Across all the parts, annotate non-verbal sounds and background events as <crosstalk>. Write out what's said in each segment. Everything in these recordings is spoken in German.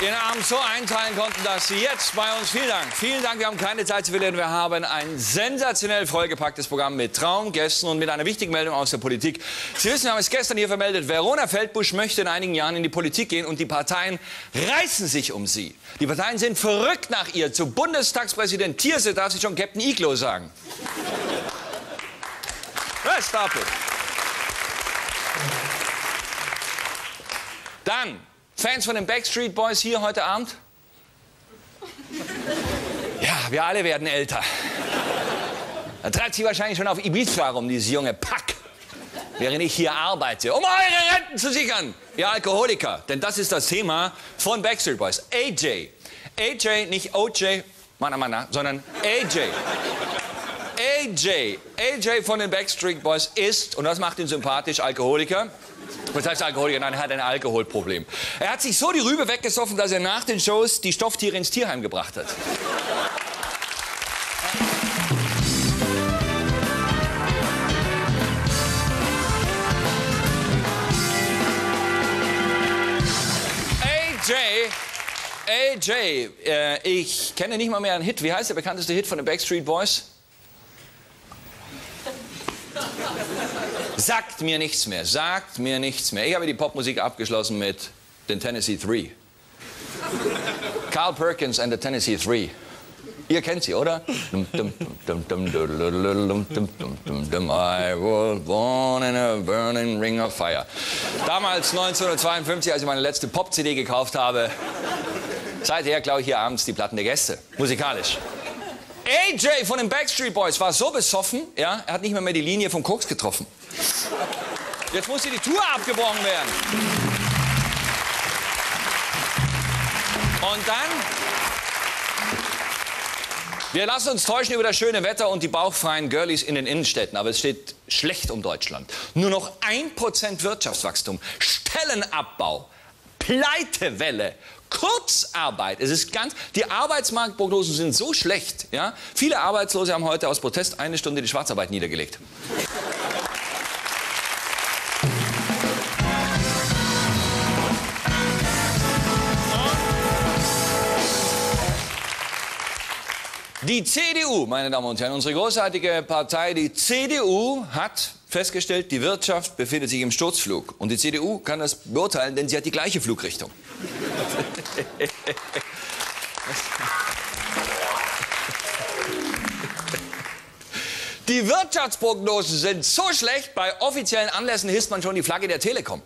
Ihren Abend so einteilen konnten, dass Sie jetzt bei uns, vielen Dank, vielen Dank, wir haben keine Zeit zu verlieren, wir haben ein sensationell vollgepacktes Programm mit Traumgästen und mit einer wichtigen Meldung aus der Politik. Sie wissen, wir haben es gestern hier vermeldet, Verona Feldbusch möchte in einigen Jahren in die Politik gehen und die Parteien reißen sich um sie. Die Parteien sind verrückt nach ihr. Zu Bundestagspräsident Thierse darf sie schon Captain Iglo sagen. Stop it. Dann Fans von den Backstreet Boys hier heute Abend? Ja, wir alle werden älter. Da treibt sie wahrscheinlich schon auf Ibiza rum, dieses junge Pack. Während ich hier arbeite, um eure Renten zu sichern, ihr Alkoholiker. Denn das ist das Thema von Backstreet Boys. AJ. AJ, nicht OJ, Mana Mana, sondern AJ. AJ, AJ von den Backstreet Boys ist, und das macht ihn sympathisch, Alkoholiker. Was heißt Alkoholiker? Nein, er hat ein Alkoholproblem. Er hat sich so die Rübe weggesoffen, dass er nach den Shows die Stofftiere ins Tierheim gebracht hat. AJ, AJ, äh, ich kenne nicht mal mehr einen Hit. Wie heißt der bekannteste Hit von den Backstreet Boys? Sagt mir nichts mehr, sagt mir nichts mehr. Ich habe die Popmusik abgeschlossen mit den Tennessee Three. Carl Perkins and the Tennessee Three. Ihr kennt sie, oder? I was born in a burning ring of fire. Damals 1952, als ich meine letzte Pop-CD gekauft habe. Seither glaube ich hier abends die Platten der Gäste. Musikalisch. AJ von den Backstreet Boys war so besoffen, ja, er hat nicht mehr, mehr die Linie vom Koks getroffen. Jetzt muss hier die Tour abgebrochen werden. Und dann, wir lassen uns täuschen über das schöne Wetter und die bauchfreien Girlies in den Innenstädten, aber es steht schlecht um Deutschland. Nur noch 1% Wirtschaftswachstum, Stellenabbau, Pleitewelle, Kurzarbeit. Es ist ganz, die Arbeitsmarktprognosen sind so schlecht. Ja? Viele Arbeitslose haben heute aus Protest eine Stunde die Schwarzarbeit niedergelegt. Die CDU, meine Damen und Herren, unsere großartige Partei, die CDU hat festgestellt, die Wirtschaft befindet sich im Sturzflug. Und die CDU kann das beurteilen, denn sie hat die gleiche Flugrichtung. <laughs> Die Wirtschaftsprognosen sind so schlecht, bei offiziellen Anlässen hisst man schon die Flagge der Telekom.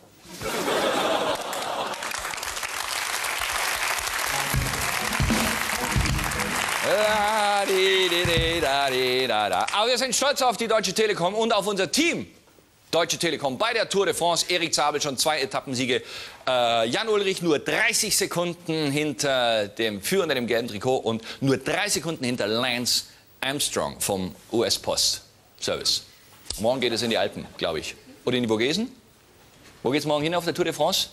Aber wir sind stolz auf die Deutsche Telekom und auf unser Team. Deutsche Telekom bei der Tour de France. Erik Zabel schon zwei Etappensiege. Äh, Jan Ulrich nur 30 Sekunden hinter dem Führenden im gelben Trikot und nur drei Sekunden hinter Lance Armstrong vom US Post Service. Morgen geht es in die Alpen, glaube ich. Oder in die Vogesen? Wo geht es morgen hin auf der Tour de France?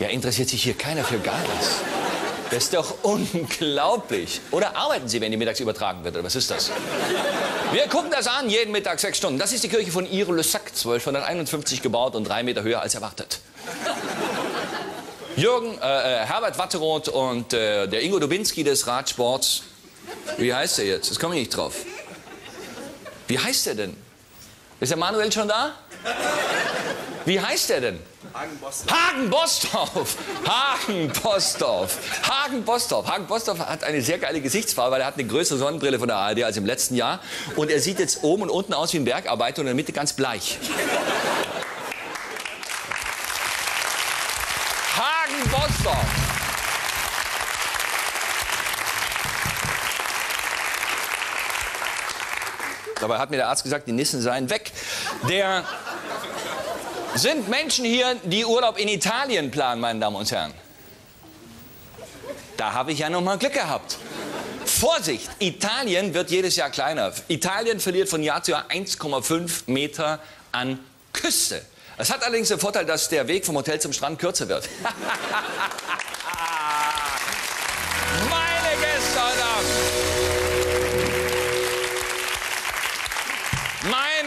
Ja, interessiert sich hier keiner für gar nichts. Das ist doch unglaublich. Oder arbeiten Sie, wenn die mittags übertragen wird, oder was ist das? Wir gucken das an, jeden Mittag sechs Stunden. Das ist die Kirche von Ire-le-Sac, 1251 gebaut und drei Meter höher als erwartet. Jürgen, äh, äh, Herbert Watteroth und äh, der Ingo Dubinski des Radsports. Wie heißt er jetzt? Das komme ich nicht drauf. Wie heißt er denn? Ist der Manuel schon da? Wie heißt er denn? Hagen-Bostorf. Hagen-Bostorf. Hagen-Bostorf. Hagen-Bostorf. Hagen-Bostorf hat eine sehr geile Gesichtsfarbe, weil er hat eine größere Sonnenbrille von der ARD als im letzten Jahr. Und er sieht jetzt oben und unten aus wie ein Bergarbeiter und in der Mitte ganz bleich. Hagen-Bostorf. Dabei hat mir der Arzt gesagt, die Nissen seien weg. Der sind Menschen hier, die Urlaub in Italien planen, meine Damen und Herren? Da habe ich ja noch mal Glück gehabt. Vorsicht, Italien wird jedes Jahr kleiner. Italien verliert von Jahr zu Jahr 1,5 Meter an Küste. Es hat allerdings den Vorteil, dass der Weg vom Hotel zum Strand kürzer wird. <laughs>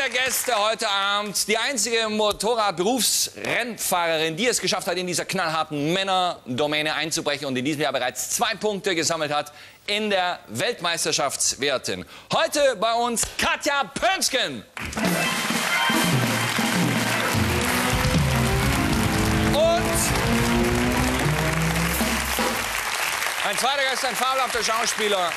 der Gäste heute Abend die einzige Motorrad-Berufsrennfahrerin, die es geschafft hat, in dieser knallharten Männerdomäne einzubrechen und in diesem Jahr bereits zwei Punkte gesammelt hat in der Weltmeisterschaftswerten. Heute bei uns Katja Pönsken. Und mein zweiter Gast ein fabelhafter Schauspieler.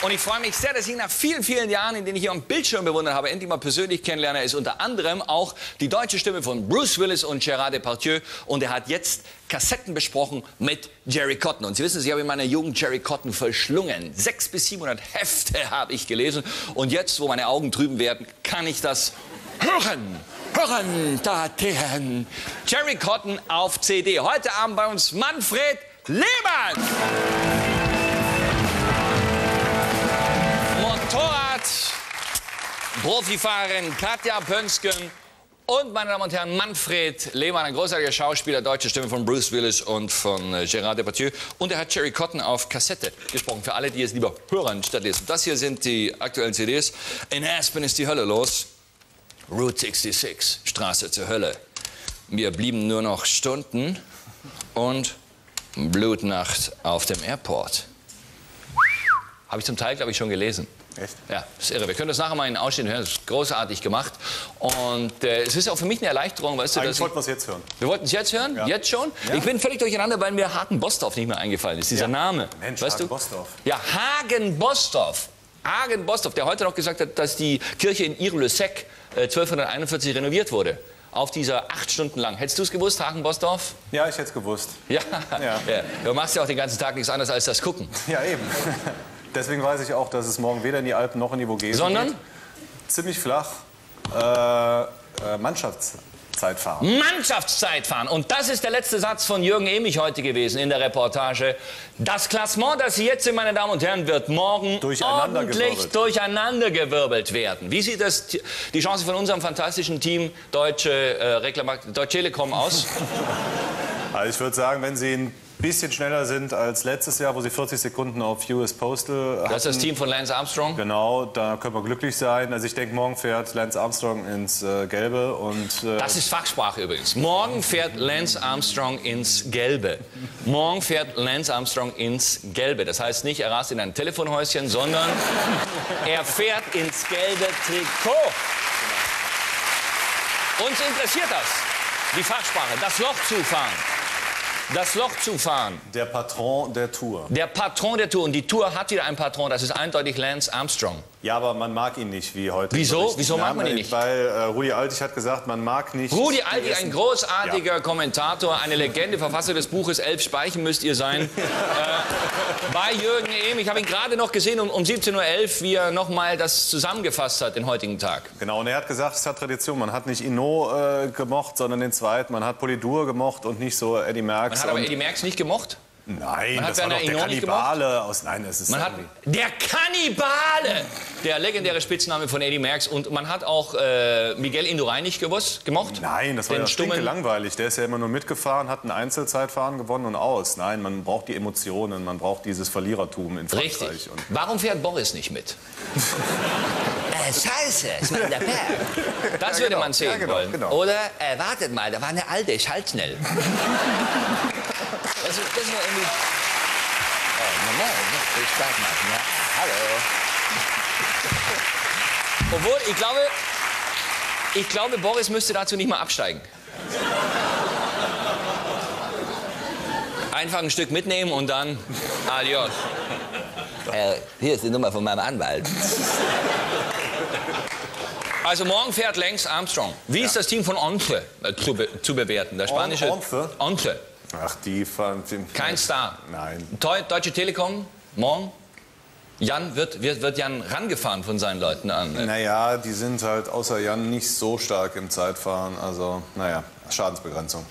Und ich freue mich sehr, dass ich nach vielen, vielen Jahren, in denen ich ihn am Bildschirm bewundert habe, endlich mal persönlich kennenlerne. Er ist unter anderem auch die deutsche Stimme von Bruce Willis und Gerard Depardieu. Und er hat jetzt Kassetten besprochen mit Jerry Cotton. Und Sie wissen, ich habe in meiner Jugend Jerry Cotton verschlungen. Sechs bis 700 Hefte habe ich gelesen. Und jetzt, wo meine Augen trüben werden, kann ich das hören. Hören, da, den. Jerry Cotton auf CD. Heute Abend bei uns Manfred Lehmann. Profifahrerin Katja Pönsken und, meine Damen und Herren, Manfred Lehmann, ein großartiger Schauspieler, deutsche Stimme von Bruce Willis und von äh, Gérard Depardieu. Und er hat Jerry Cotton auf Kassette gesprochen, für alle, die es lieber hören statt lesen. Das hier sind die aktuellen CDs. In Aspen ist die Hölle los. Route 66, Straße zur Hölle. Mir blieben nur noch Stunden und Blutnacht auf dem Airport. Habe ich zum Teil, glaube ich, schon gelesen. Echt? Ja, das ist irre. Wir können das nachher mal in den Ausschnitt hören. Das ist großartig gemacht. Und äh, es ist auch für mich eine Erleichterung, weißt du, Eigentlich dass wollten wir es jetzt hören. wir wollten es jetzt hören? Ja. Jetzt schon? Ja. Ich bin völlig durcheinander, weil mir Hagen Bostorf nicht mehr eingefallen ist, dieser Ja. Name. Mensch, weißt Hagen du? Bostorf. Ja, Hagen Bostorf. Hagen Bostorf, der heute noch gesagt hat, dass die Kirche in Ir-le-Sec äh, 1241 renoviert wurde. Auf dieser acht Stunden lang. Hättest du es gewusst, Hagen Bostorf? Ja, ich hätte es gewusst. Ja. Ja. ja. Du machst ja auch den ganzen Tag nichts anderes als das Gucken. Ja, eben. Deswegen weiß ich auch, dass es morgen weder in die Alpen noch in die Vogesen Sondern? geht. Ziemlich flach. Äh, äh, Mannschaftszeitfahren. Mannschaftszeitfahren. Und das ist der letzte Satz von Jürgen Emich heute gewesen in der Reportage. Das Klassement, das Sie jetzt sehen, meine Damen und Herren, wird morgen Durcheinandergewirbelt. ordentlich durcheinandergewirbelt werden. Wie sieht das, die Chance von unserem fantastischen Team Deutsche, äh, Deutsche Telekom aus? <laughs> Also ich würde sagen, wenn Sie ein bisschen schneller sind als letztes Jahr, wo Sie 40 Sekunden auf US Postal Das ist das hatten, Team von Lance Armstrong. Genau, da können wir glücklich sein. Also ich denke, morgen fährt Lance Armstrong ins äh, Gelbe und äh, Das ist Fachsprache übrigens. Morgen fährt Lance Armstrong ins Gelbe. Morgen fährt Lance Armstrong ins Gelbe. Das heißt nicht, er rast in ein Telefonhäuschen, sondern er fährt ins gelbe Trikot. Uns interessiert das, die Fachsprache, das Loch zufahren. Das Loch zufahren. der Patron der Tour. Der Patron der Tour. Und die Tour hat wieder einen Patron, das ist eindeutig Lance Armstrong. Ja, aber man mag ihn nicht, wie heute. Wieso? berichtet. Wieso mag Ja, man ihn nicht? Weil äh, Rudi Altig hat gesagt, man mag nicht... Rudi Altig, ein großartiger Kommentator, eine Legende, Verfasser des Buches Elf Speichen müsst ihr sein. <laughs> äh, bei Jürgen Ehm. Ich habe ihn gerade noch gesehen um, um 17.11 Uhr, wie er nochmal das zusammengefasst hat, den heutigen Tag. Genau, und er hat gesagt, es hat Tradition. Man hat nicht Ino äh, gemocht, sondern den zweiten. Man hat Polidur gemocht und nicht so Eddie Merckx. Man hat aber Eddie Merckx nicht gemocht. Nein, Man das war doch der Kannibale aus... Nein, es ist Man hat der Kannibale, der legendäre Spitzname von Eddie Merckx. Und man hat auch äh, Miguel Indurain nicht gewusst, gemocht. Nein, das war Den ja stinke langweilig. Der ist ja immer nur mitgefahren, hat ein Einzelzeitfahren gewonnen und aus. Nein, man braucht die Emotionen, man braucht dieses Verlierertum in Frankreich. Richtig. Und Warum fährt Boris nicht mit? <laughs> äh, scheiße, ist mal der Berg. Das würde genau. man sehen Ja, genau, wollen. genau. Oder, äh, wartet mal, da war eine alte, ich halt schnell. <laughs> das, ist, das ist ja irgendwie... Oh, Moment, ich muss Start machen, ja? Hallo. <laughs> Obwohl, ich glaube, ich glaube, Boris müsste dazu nicht mal absteigen. Einfach ein Stück mitnehmen und dann adios. Äh, hier ist die Nummer von meinem Anwalt. Also morgen fährt Lance Armstrong. Wie ist das Team von Once äh, zu, be zu bewerten? Der spanische Once? Once. Ach, die fand... Kein Star. Nein. Deu Deutsche Telekom, morgen. Jan wird, wird, wird Jan rangefahren von seinen Leuten an. äh, Naja, die sind halt außer Jan nicht so stark im Zeitfahren. Also, naja, Schadensbegrenzung.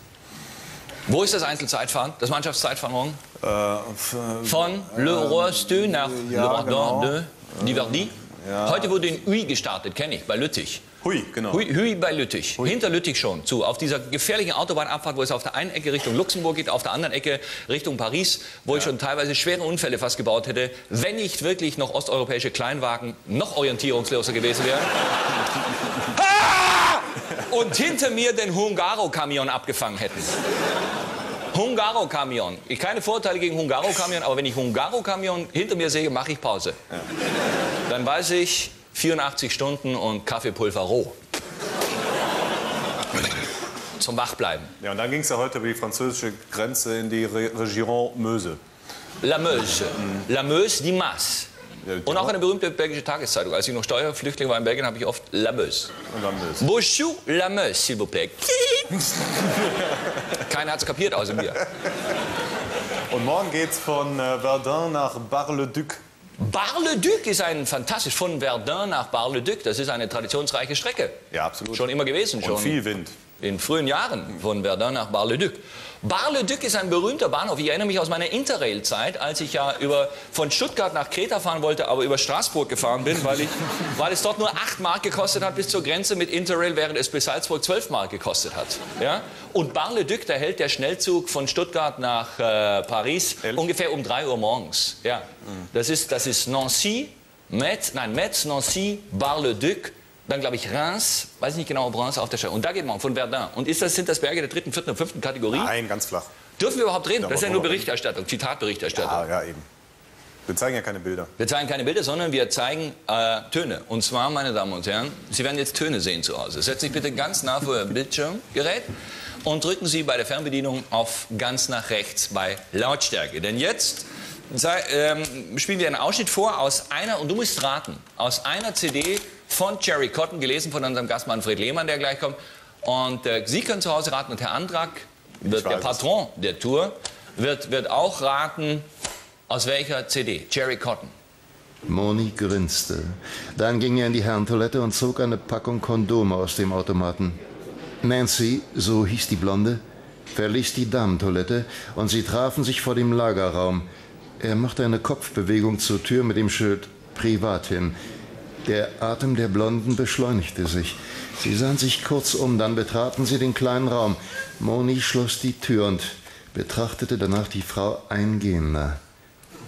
Wo ist das Einzelzeitfahren, das Mannschaftszeitfahren morgen? Äh, f- Von Le Roi-Steux nach ja, Le Roi genau. de Liverdy. Ja. Heute wurde in Huy gestartet, kenne ich, bei Lüttich. Hui, genau. Hui, Hui bei Lüttich, hinter Lüttich schon, zu, auf dieser gefährlichen Autobahnabfahrt, wo es auf der einen Ecke Richtung Luxemburg geht, auf der anderen Ecke Richtung Paris, wo ich schon teilweise schwere Unfälle fast gebaut hätte, wenn nicht wirklich noch osteuropäische Kleinwagen noch orientierungsloser gewesen wären. <laughs> ah! und hinter mir den Hungaro-Kamion abgefangen hätten. Hungaro-Kamion. Ich keine Vorteile gegen Hungaro-Kamion, aber wenn ich Hungaro-Kamion hinter mir sehe, mache ich Pause. Ja. Dann weiß ich 84 Stunden und Kaffeepulver roh. Zum Wachbleiben. Ja, und dann ging es ja heute über die französische Grenze in die Re Region Meuse. La Meuse. Mhm. La Meuse, die Masse. Und auch eine berühmte belgische Tageszeitung. Als ich noch Steuerflüchtling war in Belgien, habe ich oft La Meuse. La Meuse. Bonjour, La Meuse, s'il vous plaît. <laughs> Keiner hat es kapiert außer mir. Und morgen geht es von äh, Verdun nach Bar-le-Duc. Bar-le-Duc ist ein fantastisch, von Verdun nach Bar-le-Duc, das ist eine traditionsreiche Strecke. Ja, absolut. Schon immer gewesen. Und viel Wind. In frühen Jahren von Verdun nach Bar-le-Duc. Bar-le-Duc ist ein berühmter Bahnhof. Ich erinnere mich aus meiner Interrail-Zeit, als ich ja über, von Stuttgart nach Kreta fahren wollte, aber über Straßburg gefahren bin, weil, ich, <laughs> weil es dort nur 8 Mark gekostet hat bis zur Grenze mit Interrail, während es bis Salzburg 12 Mark gekostet hat. Ja? Und Bar-le-Duc, da hält der Schnellzug von Stuttgart nach äh, Paris Elf. ungefähr um 3 Uhr morgens. Ja. Das, ist, das ist Nancy, Metz, nein, Metz, Nancy, Bar-le-Duc dann glaube ich Reims, weiß nicht genau, ob Reims auf der Stelle. Und da geht man von Verdun. Und ist das, sind das Berge der dritten, vierten und fünften Kategorie? Nein, ganz flach. Dürfen wir überhaupt reden? Das ist ja nur Berichterstattung, Zitatberichterstattung. Ja, ja, eben. Wir zeigen ja keine Bilder. Wir zeigen keine Bilder, sondern wir zeigen äh, Töne. Und zwar, meine Damen und Herren, Sie werden jetzt Töne sehen zu Hause. Setzen Sie bitte ganz nah vor Ihr Bildschirmgerät und drücken Sie bei der Fernbedienung auf ganz nach rechts bei Lautstärke. Denn jetzt ähm, spielen wir einen Ausschnitt vor aus einer, und du musst raten, aus einer CD von Jerry Cotton, gelesen von unserem Gast Manfred Lehmann, der gleich kommt. Und äh, Sie können zu Hause raten und Herr Andrak, wird der Patron es. der Tour, wird, wird auch raten, aus welcher CD. Jerry Cotton. Moni grinste. Dann ging er in die Herrentoilette und zog eine Packung Kondome aus dem Automaten. Nancy, so hieß die Blonde, verließ die Damentoilette und sie trafen sich vor dem Lagerraum. Er machte eine Kopfbewegung zur Tür mit dem Schild Privat hin. Der Atem der Blonden beschleunigte sich. Sie sahen sich kurz um, dann betraten sie den kleinen Raum. Moni schloss die Tür und betrachtete danach die Frau eingehender.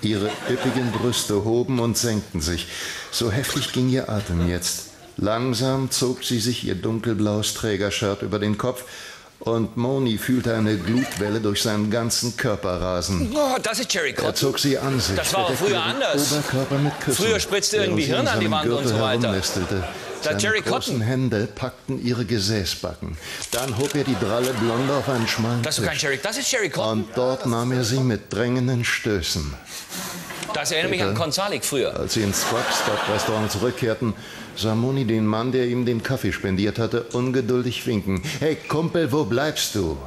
Ihre üppigen Brüste hoben und senkten sich. So heftig ging ihr Atem jetzt. Langsam zog sie sich ihr dunkelblaues Trägershirt über den Kopf und Moni fühlte eine Glutwelle durch seinen ganzen Körper rasen. Oh, das ist Jerry Cotton. Er zog sie an sich. Das war auch früher anders. Oberkörper mit Küssen, früher spritzte irgendwie Hirn an die Wand Gürtel und so weiter. Seine Jerry großen Cotton. Hände packten ihre Gesäßbacken. Dann hob er die dralle Blonde auf einen schmalen Das ist kein Jerry, das ist Jerry Cotton. Und dort nahm er sie mit drängenden Stößen. Das erinnert mich an Konsalik früher. Als sie ins Squabstop-Restaurant zurückkehrten, sah Moni den Mann, der ihm den Kaffee spendiert hatte, ungeduldig winken. Hey Kumpel, wo bleibst du?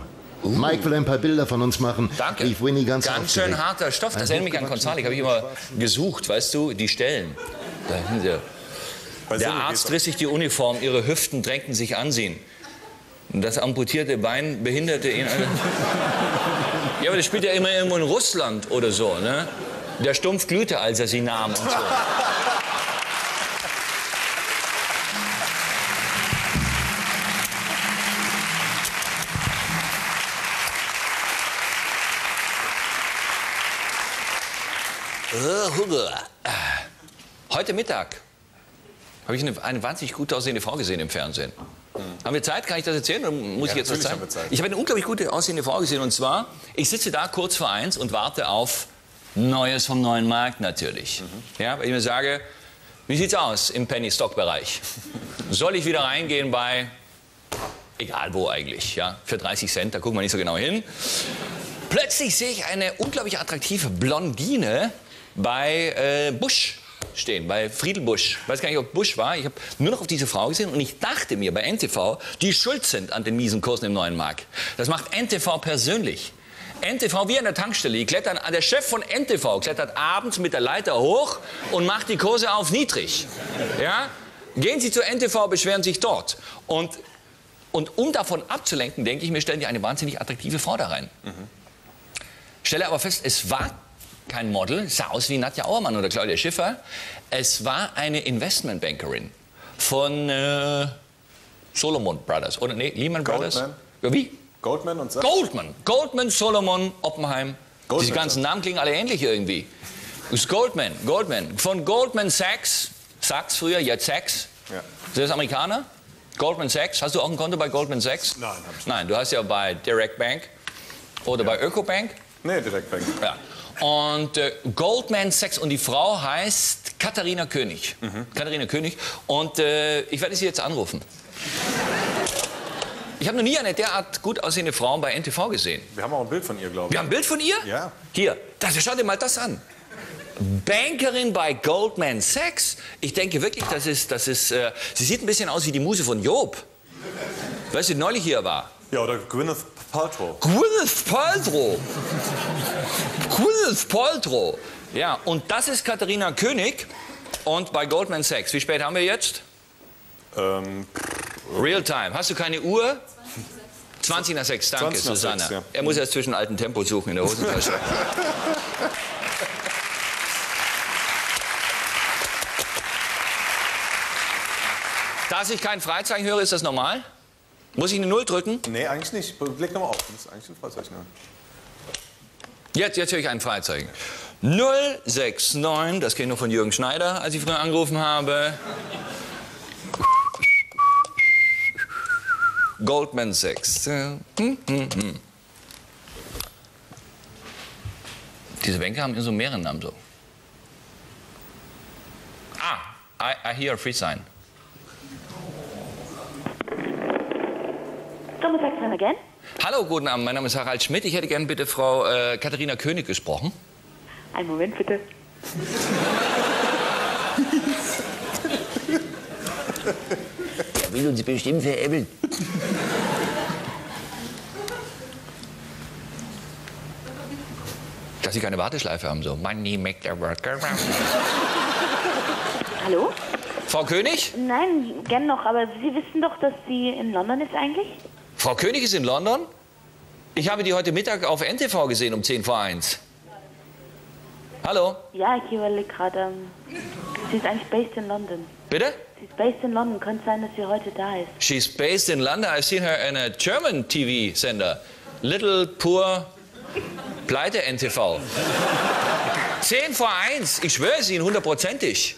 Uh. Mike will ein paar Bilder von uns machen. Danke. Rief Winnie ganz Ganz schön harter Stoff. Das erinnert mich an Konsalik. Habe ich immer gesucht, weißt du, die Stellen. Dahinter. Der Arzt riss sich die Uniform, ihre Hüften drängten sich an sie. Das amputierte Bein behinderte ihn. <laughs> ja, aber das spielt ja immer irgendwo in Russland oder so, ne? Der Stumpf glühte, als er sie nahm und so. Heute Mittag habe ich eine, eine, wahnsinnig gut aussehende Frau gesehen im Fernsehen. Mhm. Haben wir Zeit? Kann ich das erzählen? Oder muss ja, ich jetzt was zeigen? Ich habe eine unglaublich gute aussehende Frau gesehen. Und zwar, ich sitze da kurz vor eins und warte auf Neues vom neuen Markt natürlich. Mhm. Ja, weil ich mir sage, wie sieht's aus im Penny-Stock-Bereich? <laughs> Soll ich wieder reingehen bei, egal wo eigentlich, ja, für 30 Cent, da gucken wir nicht so genau hin. Plötzlich sehe ich eine unglaublich attraktive Blondine bei äh, Busch stehen, bei Friedelbusch. Ich weiß gar nicht, ob Busch war. Ich habe nur noch auf diese Frau gesehen und ich dachte mir bei NTV, die schuld sind an den miesen Kursen im neuen Markt. Das macht NTV persönlich. NTV wie an der Tankstelle. Die klettern, der Chef von NTV klettert abends mit der Leiter hoch und macht die Kurse auf niedrig. Ja? Gehen Sie zu NTV, beschweren sich dort. Und, und um davon abzulenken, denke ich mir, stellen die eine wahnsinnig attraktive Frau da rein. Mhm. Stelle aber fest, es war kein Model, sah aus wie Nadja Auermann oder Claudia Schiffer. Es war eine Investmentbankerin von äh, Solomon Brothers. Oder nee, Lehman Brothers. Goldman. Ja, wie? Goldman und Sachs? Goldman. Goldman, Solomon, Oppenheim. Goldman Diese ganzen Namen klingen alle ähnlich irgendwie. Ist Goldman, Goldman. Von Goldman Sachs, Sachs früher, jetzt Sachs. Ja. Ist das Amerikaner? Goldman Sachs. Hast du auch ein Konto bei Goldman Sachs? Nein, hab ich nicht. Nein, du hast ja bei Direct Bank oder bei Ökobank. Nee, direkt weg. Ja. Und äh, Goldman Sachs und die Frau heißt Katharina König. Katharina König. Und äh, ich werde sie jetzt anrufen. Ich habe noch nie eine derart gut aussehende Frau bei NTV gesehen. Wir haben auch ein Bild von ihr, glaube ich. Wir haben ein Bild von ihr? Ja. Hier, das, schau dir mal das an. Bankerin bei Goldman Sachs. Ich denke wirklich, das ist, das ist, äh, sie sieht ein bisschen aus wie die Muse von Job. Weißt du, neulich hier war. Ja, oder Gwyneth Paltrow. Gwyneth Paltrow. Gwyneth Paltrow. Ja, und das ist Katharina König und bei Goldman Sachs. Wie spät haben wir jetzt? Ähm, Real Time. Hast du keine Uhr? 20 nach 6, danke 20 nach Susanne. 6, ja. Er muss erst zwischen alten Tempo suchen in der Hosentasche. <laughs> Dass ich kein Freizeichen höre, ist das normal? Muss ich eine Null drücken? nee, eigentlich nicht. Leg doch mal auf. Das ist eigentlich ein Freizeichen. Jetzt, jetzt höre ich ein Freizeichen. 069, das kenne ich noch von Jürgen Schneider, als ich früher angerufen habe. Goldman Sachs. Hm, hm, hm. Diese Banker haben in so mehreren Namen so. Ah, I, I hear a free sign. Again? Hallo, guten Abend, mein Name ist Harald Schmidt. Ich hätte gern bitte Frau äh, Katharina König gesprochen. Einen Moment bitte. <laughs> Er will uns bestimmt veräppeln. Dass Sie keine Warteschleife haben, so. Money make the worker. Hallo? Frau König? Nein, gern noch, aber Sie wissen doch, dass sie in London ist eigentlich? Frau König ist in London? Ich habe die heute Mittag auf NTV gesehen um 10 vor 1. Hallo? Ja, ich überlege gerade. Ähm, sie ist eigentlich based in London. Bitte? Sie ist based in London. Könnte sein, dass sie heute da ist. She's based in London. I've seen her in a German TV sender. Little Poor Pleite NTV. 10 vor 1. Ich schwöre es Ihnen hundertprozentig.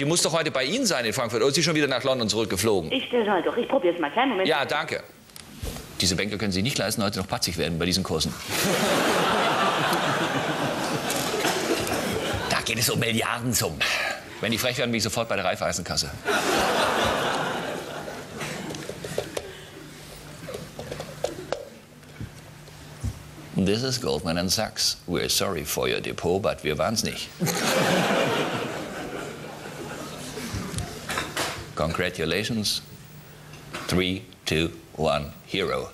Die muss doch heute bei Ihnen sein in Frankfurt. Oder ist sie schon wieder nach London zurückgeflogen? Ich stelle mal doch. Ich probiere es mal. Kleinen Moment. Ja, danke. Diese Banker können Sie nicht leisten, heute noch patzig werden bei diesen Kursen. Da geht es um Milliardensummen. Wenn die frech werden, bin ich sofort bei der Raiffeisenkasse. This is Goldman and Sachs. We're sorry for your depot, but wir waren's nicht. Congratulations. Three, two, one, hero.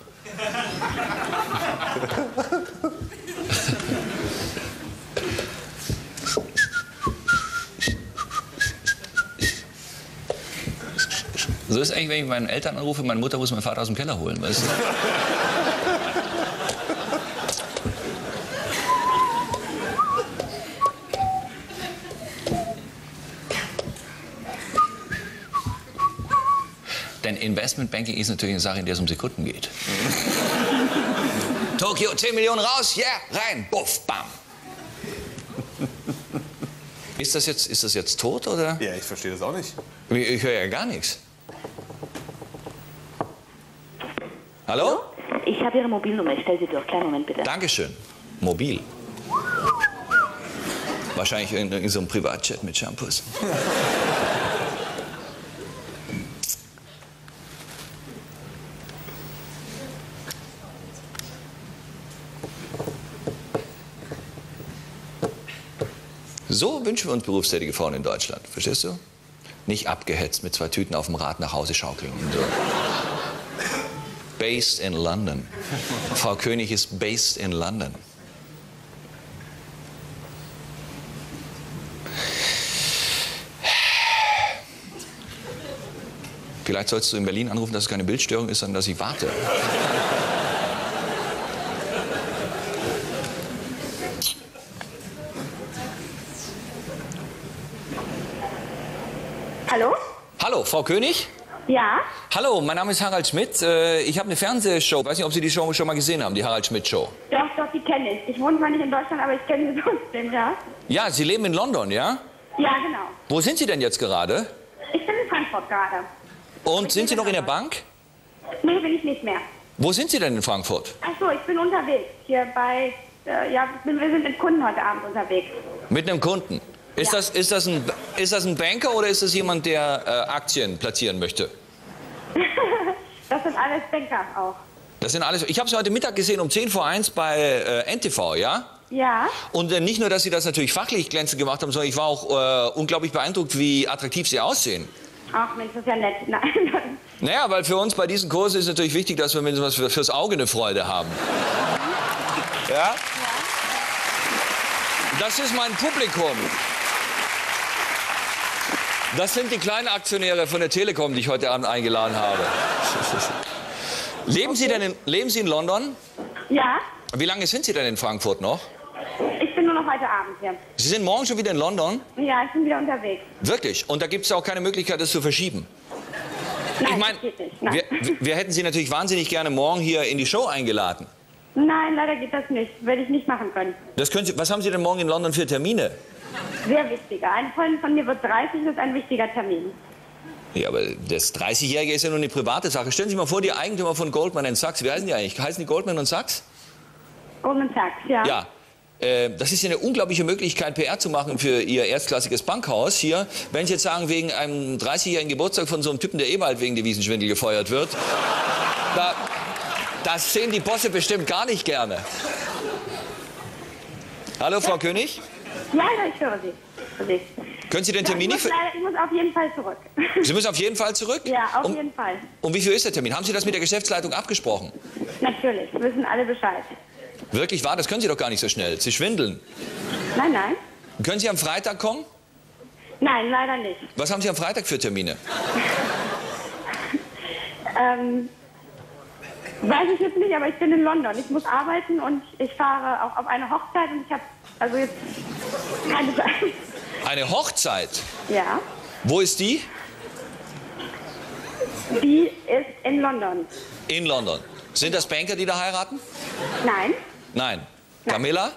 So ist eigentlich, wenn ich meinen Eltern anrufe, meine Mutter muss meinen Vater aus dem Keller holen, weißt du? Denn Investmentbanking ist natürlich eine Sache, in der es um Sekunden geht. Tokio, 10 Millionen raus, ja, yeah, rein, buff, bam. Ist das jetzt, ist das jetzt tot oder? Ja, ich verstehe das auch nicht. Ich, ich höre ja gar nichts. Hallo? Ich habe Ihre Mobilnummer. Ich stelle sie durch. Kleinen Moment bitte. Dankeschön. Mobil. Wahrscheinlich in, in so einem Privatchat mit Shampoos. So wünschen wir uns berufstätige Frauen in Deutschland. Verstehst du? Nicht abgehetzt mit zwei Tüten auf dem Rad nach Hause schaukeln und so. Based in London. <laughs> Frau König ist based in London. Vielleicht sollst du in Berlin anrufen, dass es keine Bildstörung ist, sondern dass ich warte. Hallo? Hallo, Frau König? Ja? Hallo, mein Name ist Harald Schmidt. Äh, Ich habe eine Fernsehshow. Ich weiß nicht, ob Sie die Show schon mal gesehen haben, die Harald Schmidt Show. Doch, doch, die kenne ich. Ich wohne zwar nicht in Deutschland, aber ich kenne sie <laughs> trotzdem, ja. Ja, Sie leben in London, ja? Ja, genau. Wo sind Sie denn jetzt gerade? Ich bin in Frankfurt gerade. Und sind Sie noch in der Bank? Nee, bin ich nicht mehr. Wo sind Sie denn in Frankfurt? Ach so, ich bin unterwegs. Hier bei, äh, ja, wir sind mit Kunden heute Abend unterwegs. Mit einem Kunden. Ist, Ja. das, ist, das, ein, ist das ein Banker oder ist das jemand, der äh, Aktien platzieren möchte? <laughs> Das sind alles Banker auch. Das sind alles. Ich habe Sie heute Mittag gesehen um 10 vor 1 bei äh, NTV, ja? Ja, Und äh, nicht nur, dass Sie das natürlich fachlich glänzend gemacht haben, sondern ich war auch äh, unglaublich beeindruckt, wie attraktiv Sie aussehen. ach Mensch, das ist ja nett. <laughs> Nein, Naja, weil für uns bei diesen Kursen ist natürlich wichtig, dass wir was für, fürs Auge eine Freude haben. Ja? Das ist mein Publikum. Das sind die kleinen Aktionäre von der Telekom, die ich heute Abend eingeladen habe. <laughs> Leben Sie denn in, leben Sie in London? ja, Wie lange sind Sie denn in Frankfurt noch? ich bin nur noch heute Abend hier. Sie sind morgen schon wieder in London? Ja, ich bin wieder unterwegs. Wirklich? Und da gibt es auch keine Möglichkeit, das zu verschieben? Nein, Ich meine, das geht nicht. Nein. wir, wir hätten Sie natürlich wahnsinnig gerne morgen hier in die Show eingeladen. Nein, leider geht das nicht. Werde ich nicht machen können. Das können Sie, was haben Sie denn morgen in London für Termine? Sehr wichtiger. Ein Freund von mir wird 30, das ist ein wichtiger Termin. Ja, aber das 30-Jährige ist ja nur eine private Sache. Stellen Sie sich mal vor, die Eigentümer von Goldman Sachs, wie heißen die eigentlich? Heißen die Goldman Sachs? Goldman Sachs, ja. Ja. Äh, Das ist ja eine unglaubliche Möglichkeit, PR zu machen für Ihr erstklassiges Bankhaus hier. Wenn Sie jetzt sagen, wegen einem 30-jährigen Geburtstag von so einem Typen, der eh bald wegen Devisenschwindel gefeuert wird, da, das sehen die Bosse bestimmt gar nicht gerne. Hallo, Frau König? Ja, ja, ich höre Sie. Höre Sie. Können Sie den Ja, ich, Termin muss nicht... Für leider, ich muss auf jeden Fall zurück. Sie müssen auf jeden Fall zurück? ja, auf um, jeden Fall. Um wie viel ist der Termin? Haben Sie das mit der Geschäftsleitung abgesprochen? Natürlich, wissen alle Bescheid. Wirklich wahr? Das können Sie doch gar nicht so schnell. Sie schwindeln. Nein, nein. Können Sie am Freitag kommen? Nein, leider nicht. Was haben Sie am Freitag für Termine? <laughs> Ähm, weiß ich jetzt nicht, aber ich bin in London. Ich muss arbeiten und ich fahre auch auf eine Hochzeit und ich habe also jetzt keine Zeit. Eine Hochzeit. Ja, Wo ist die? die ist in London. In London. Sind das Banker, die da heiraten? Nein, Nein. Camilla?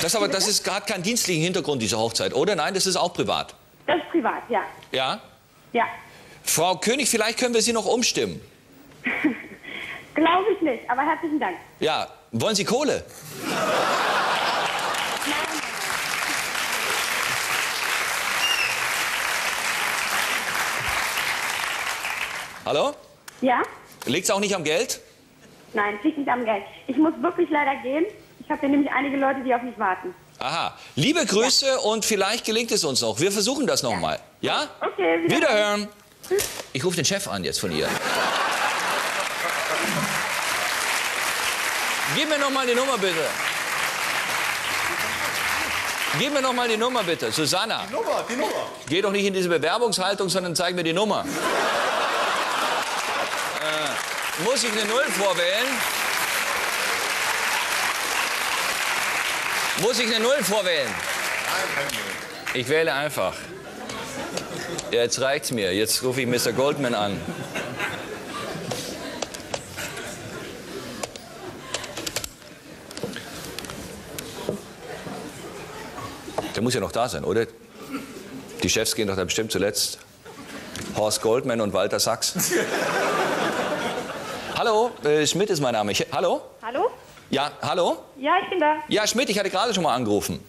Das, aber, das ist, hat keinen dienstlichen Hintergrund, diese Hochzeit, oder? Nein, das ist auch privat. das ist privat, ja. Ja? Ja, Frau König, vielleicht können wir Sie noch umstimmen. <laughs> glaube ich nicht, aber herzlichen Dank. Ja, wollen Sie Kohle? Hallo? Ja? Liegt's auch nicht am Geld? Nein, liegt nicht am Geld. Ich muss wirklich leider gehen. Ich habe hier nämlich einige Leute, die auf mich warten. Aha. Liebe Grüße und vielleicht gelingt es uns noch. Wir versuchen das nochmal. Ja? Okay, wieder- Wiederhören. Ich rufe den Chef an jetzt von ihr. Gib mir noch mal die Nummer bitte. Gib mir noch mal die Nummer bitte, Susanna. Nummer, die Nummer. Geh doch nicht in diese Bewerbungshaltung, sondern zeig mir die Nummer. Äh, muss ich eine Null vorwählen? Muss ich eine Null vorwählen? Ich wähle einfach. Ja, jetzt reicht's mir. Jetzt rufe ich Mr. Goldman an. Der muss ja noch da sein, oder? Die Chefs gehen doch da bestimmt zuletzt. Horst Goldman und Walter Sachs. <laughs> hallo, äh, Schmidt ist mein Name. Ich, hallo? Hallo? Ja, hallo? Ja, ich bin da. Ja, Schmidt, ich hatte gerade schon mal angerufen.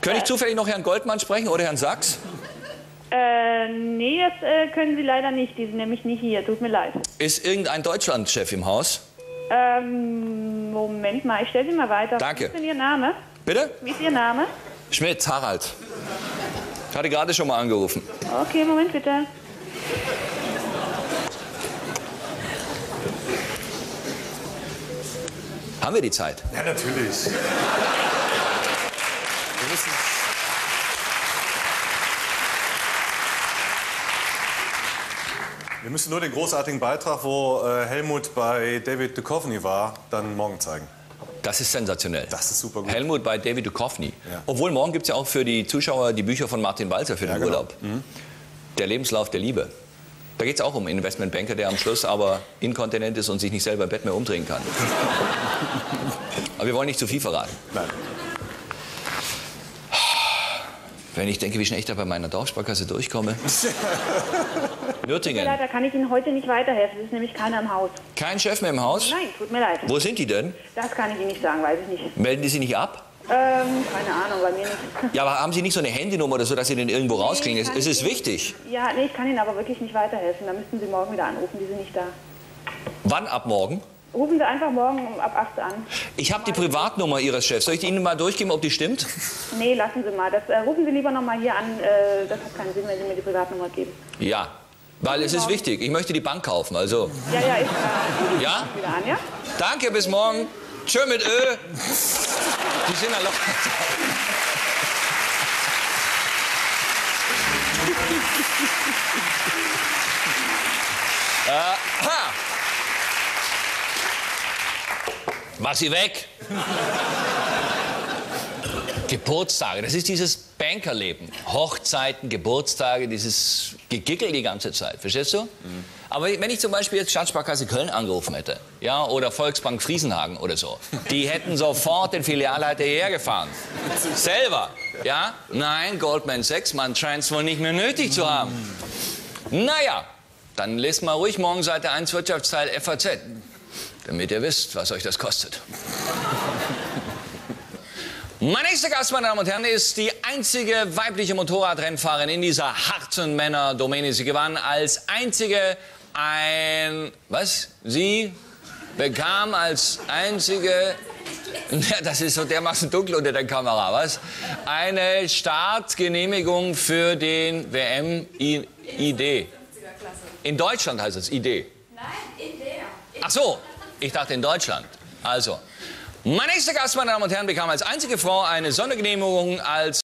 Könnte ich zufällig noch Herrn Goldmann sprechen oder Herrn Sachs? Äh, nee, das äh, können Sie leider nicht. Die sind nämlich nicht hier. Tut mir leid. Ist irgendein Deutschlandchef im Haus? Ähm, Moment mal, ich stelle Sie mal weiter. Danke. Wie ist denn Ihr Name? Bitte? Wie ist Ihr Name? Schmidt, Harald. Ich hatte gerade schon mal angerufen. Okay, Moment bitte. Haben wir die Zeit? Ja, natürlich. Wir müssen nur den großartigen Beitrag, wo äh, Helmut bei David Duchovny war, dann morgen zeigen. Das ist sensationell. Das ist super gut. Helmut bei David Duchovny. Ja. Obwohl morgen gibt es ja auch für die Zuschauer die Bücher von Martin Walzer für den genau. Urlaub. Der Lebenslauf der Liebe. Da geht es auch um einen Investmentbanker, der am Schluss aber inkontinent ist und sich nicht selber im Bett mehr umdrehen kann. <laughs> aber wir wollen nicht zu viel verraten. Nein. Wenn ich denke, wie schnell ich da bei meiner Dorfsparkasse durchkomme. <laughs> Nürtingen. Tut mir leid, da kann ich Ihnen heute nicht weiterhelfen. Es ist nämlich keiner im Haus. Kein Chef mehr im Haus? Nein, tut mir leid. Wo sind die denn? Das kann ich Ihnen nicht sagen, weiß ich nicht. Melden die sich nicht ab? Ähm, keine Ahnung, bei mir nicht. Ja, aber haben Sie nicht so eine Handynummer oder so, dass Sie den irgendwo rauskriegen? Es, ist ich- wichtig. Ja, nee, ich kann Ihnen aber wirklich nicht weiterhelfen. Da müssten Sie morgen wieder anrufen, die sind nicht da. Wann ab morgen? Rufen Sie einfach morgen um ab 8 an. Ich habe die Privatnummer Ihres Chefs. Soll ich die Ihnen mal durchgeben, ob die stimmt? <laughs> Nee, lassen Sie mal. Das, äh, rufen Sie lieber nochmal hier an. Äh, das hat keinen Sinn, wenn Sie mir die Privatnummer geben. Ja. Weil es ist wichtig. Ich möchte die Bank kaufen. Also, Ja, ja, ist klar. ja? Wieder an, ja? Danke, bis morgen. Tschö mit Ö. Die sind erlaubt. <laughs> Aha. Mach sie weg. Geburtstage, das ist dieses Bankerleben. Hochzeiten, Geburtstage, dieses Gegickel die ganze Zeit. Verstehst du? Aber wenn ich zum Beispiel jetzt Stadtsparkasse Köln angerufen hätte, ja, oder Volksbank Friesenhagen oder so, die hätten sofort den Filialleiter hierher gefahren. Selber. Ja? Nein, Goldman Sachs, man scheint wohl nicht mehr nötig zu haben. Naja, dann lest mal ruhig morgen Seite 1 Wirtschaftsteil FAZ, damit ihr wisst, was euch das kostet. Mein nächster Gast, meine Damen und Herren, ist die einzige weibliche Motorradrennfahrerin in dieser harten Männerdomäne. Sie gewann als einzige ein... Was? Sie bekam als einzige... Ja, das ist so dermaßen dunkel unter der Kamera, was? Eine Startgenehmigung für den WM-ID. In Deutschland heißt es ID. Nein, in der. Ach so, ich dachte in Deutschland. Also, mein nächster Gast, meine Damen und Herren, bekam als einzige Frau eine Sondergenehmigung als